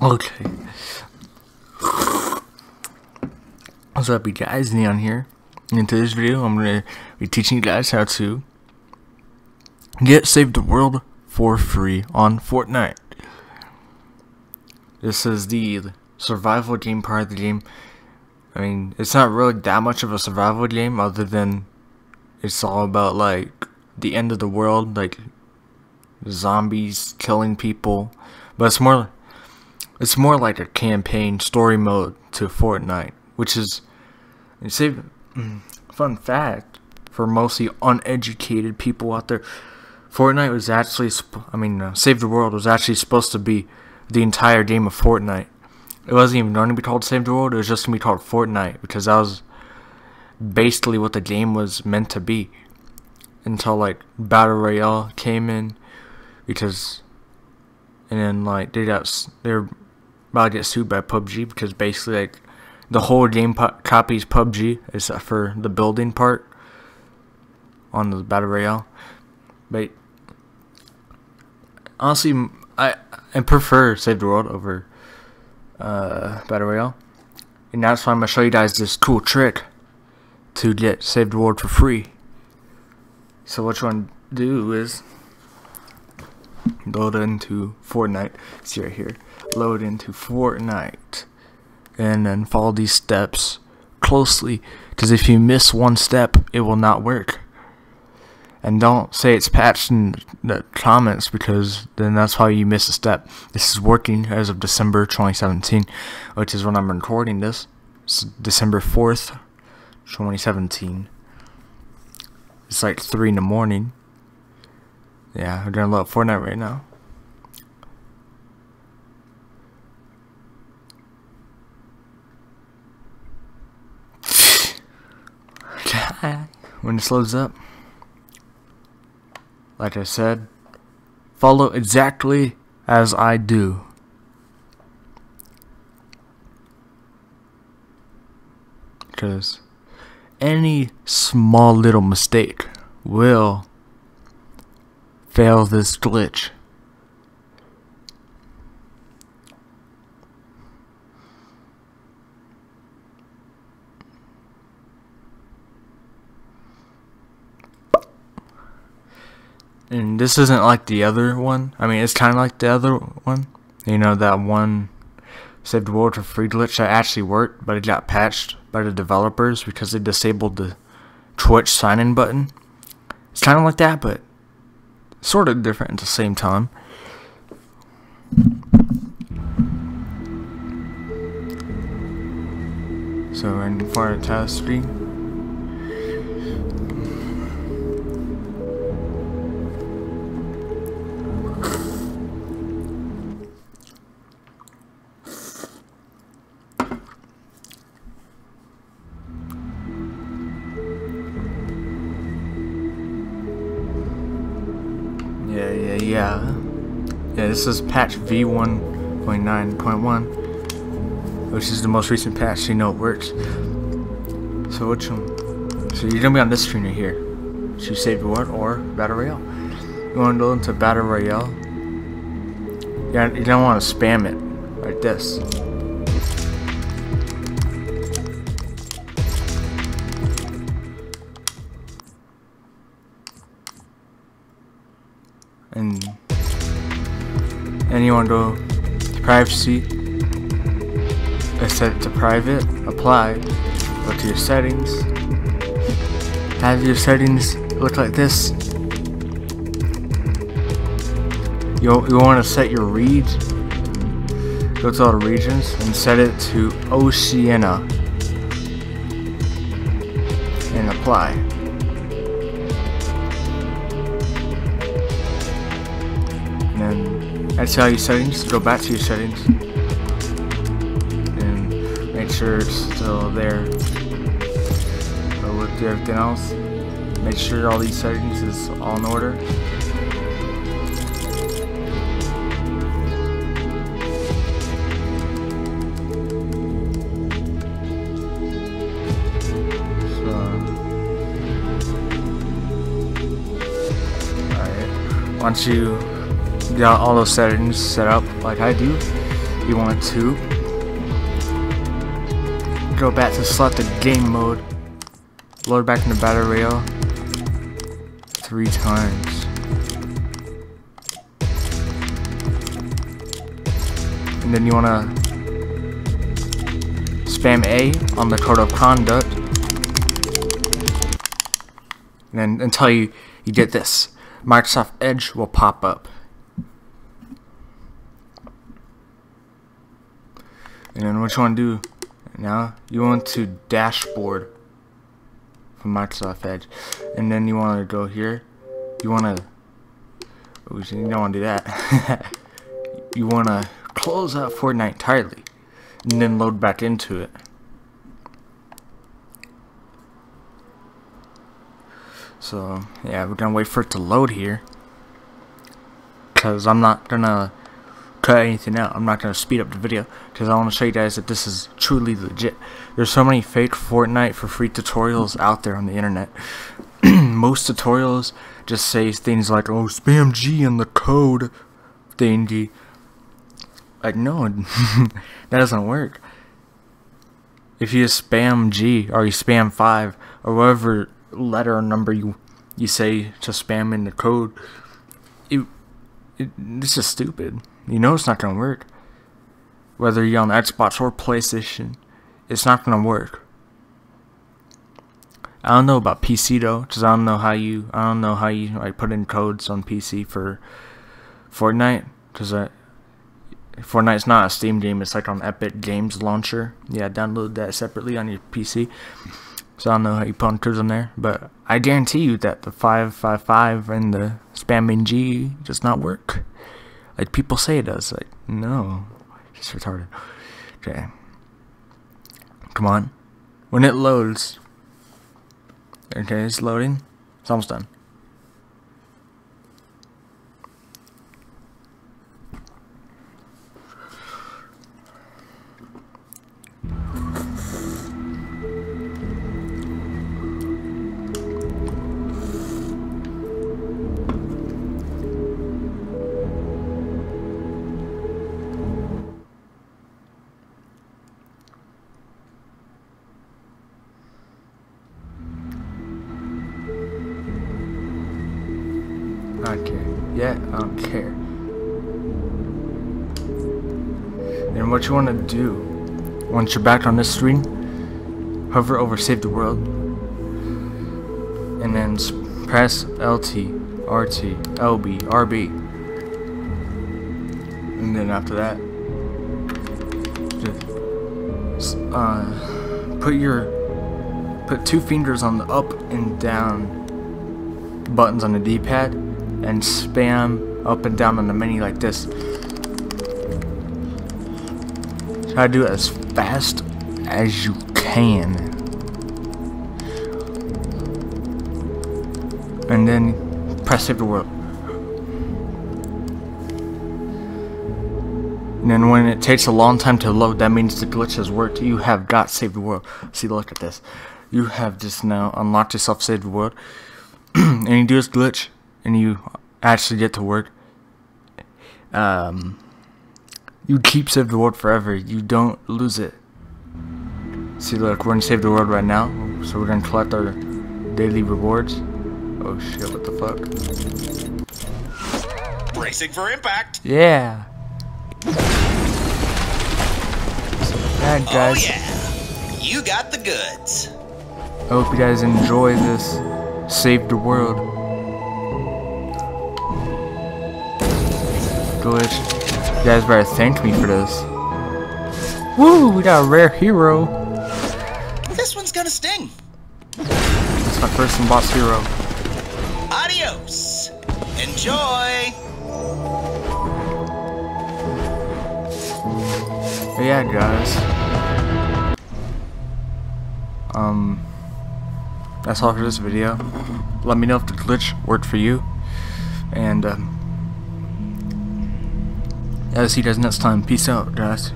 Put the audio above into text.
Okay. What's up, you guys? Neon here. In today's video, I'm going to be teaching you guys how to get Save the World for free on Fortnite. This is the survival game part of the game. I mean, it's not really that much of a survival game other than it's all about, like, the end of the world, like, zombies killing people. But it's more it's more like a campaign story mode to Fortnite, which is, you see, fun fact for mostly uneducated people out there. Fortnite was actually, I mean, uh, Save the World was actually supposed to be the entire game of Fortnite. It wasn't even going to be called Save the World. It was just going to be called Fortnite because that was basically what the game was meant to be. Until like Battle Royale came in, because, and then like they got they're about to get sued by PUBG because basically like the whole game copies PUBG except for the building part on the battle royale. But honestly, I I prefer Save the World over uh, battle royale, and that's why I'm gonna show you guys this cool trick to get Save the World for free. So what you want to do is load into Fortnite. See right here. Load into Fortnite. And then follow these steps closely because if you miss one step it will not work. And don't say it's patched in the comments because then that's how you miss a step. This is working as of December 2017 which is when I'm recording this. It's December 4th 2017 it's like 3 in the morning yeah we're gonna load Fortnite right now when this loads up, like I said, follow exactly as I do. Because any small little mistake will fail this glitch. And this isn't like the other one. I mean, it's kind of like the other one. You know, that one Save the World for free glitch that actually worked, but it got patched by the developers because they disabled the Twitch sign-in button. It's kind of like that, but sort of different at the same time. So front of the task screen. Yeah, yeah, this is patch V1.9.1, which is the most recent patch, so you know it works. So which one? So you're gonna be on this screen right here. So you save your or Battle Royale. You wanna go into Battle Royale. You don't wanna spam it like this. And and you want to go to privacy I set it to private apply. Go to your settings. Have your settings look like this. You, you want to set your reads go to all the regions and set it to Oceania. And apply that's how your settings go back to your settings and make sure it's still there. But with everything else make sure all these settings is all in order. Once you got all those settings set up like I do, you want to go back to select the game mode, load back into battle royale three times. And then you want to spam A on the code of conduct. And then until you, you get this, Microsoft Edge will pop up. And then what you want to do now, you want to dashboard from Microsoft Edge. And then you want to go here. You want to, oh, you don't want to do that. you want to close out Fortnite entirely. And then load back into it. So, yeah, we're gonna wait for it to load here. Because I'm not gonna cut anything out. I'm not gonna speed up the video. Because I want to show you guys that this is truly legit. There's so many fake Fortnite for free tutorials out there on the internet. Most tutorials just say things like, oh, spam G in the code thingy. Like, no, that doesn't work. If you spam G or you spam 5 or whatever letter or number you you say to spam in the code, it, it this is stupid. You know it's not gonna work. Whether you're on Xbox or PlayStation, it's not gonna work. I don't know about PC though, cause I don't know how you I don't know how you like put in codes on PC for Fortnite, cause I Fortnite's not a Steam game, it's like on Epic Games Launcher. Yeah, download that separately on your PC. So I don't know how you put codes on there, but I guarantee you that the 555 and the spamming G does not work. Like people say it does. Like, no. It's retarded. Okay. Come on. When it loads. Okay, it's loading. It's almost done. Care. Yeah, I don't care. And what you want to do, once you're back on this screen, hover over Save the World, and then press LT, RT, LB, RB. And then after that, just, uh, put your, put two fingers on the up and down buttons on the D-pad and spam up and down on the menu like this. Try to do it as fast as you can. And then press save the world. And then when it takes a long time to load, that means the glitch has worked. You have got saved the world. See, look at this. You have just now unlocked yourself saved the world. and you do this glitch, and you actually get to work, um, you keep Save the World forever. You don't lose it. See, look, we're in Save the World right now, so we're gonna collect our daily rewards. Oh shit, what the fuck? Bracing for impact. Yeah. Yeah, guys. Oh yeah, you got the goods. I hope you guys enjoy this Save the World. Glitch. You guys better thank me for this. Woo, we got a rare hero. This one's gonna sting. It's my first and boss hero. Adios. Enjoy. But yeah, guys. Um, that's all for this video. Let me know if the glitch worked for you. And, um, I'll see you guys next time. Peace out, guys.